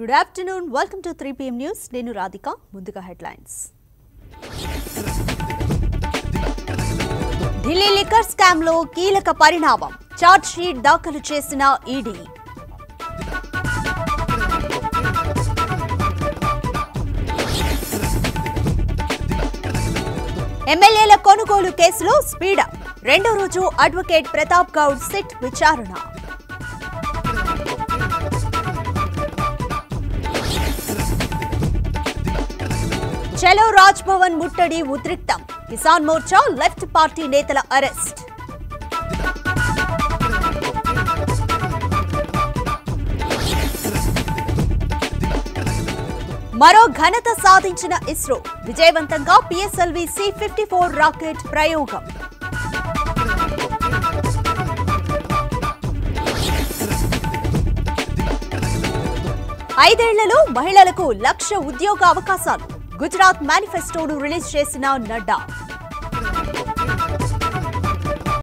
Good afternoon welcome to three PM news నేను రాధిక. ముందుగా headlines. Delhi liquor స్కామ్లో కీలక పరిణామం. చార్జ్షీట్ దాఖలు చేసిన ఈడీ. ఎమ్మెల్యేల కొనుగోలు కేసులో స్పీడప్. రెండో రోజు అడ్వకేట్ ప్రతాప్ గౌడ్ సిట్ విచారణ. చలో రాజ్ భవన్ ముట్టడి ఉద్రిక్తం. కిసాన్ మోర్చా లెఫ్ట్ పార్టీ నేతల అరెస్ట్. మరో ఘనత సాధించిన ఇస్రో. విజయవంతంగా PSLV C fifty four rocket ప్రయోగం. ఐదేళ్ళలో మహిళలకు లక్ష ఉద్యోగ అవకాశాలు. గుజరాత్ మేనిఫెస్టోను రిలీజ్ చేసిన నడ్డా.